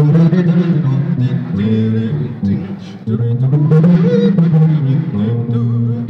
do do do do do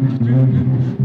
nicht mehr.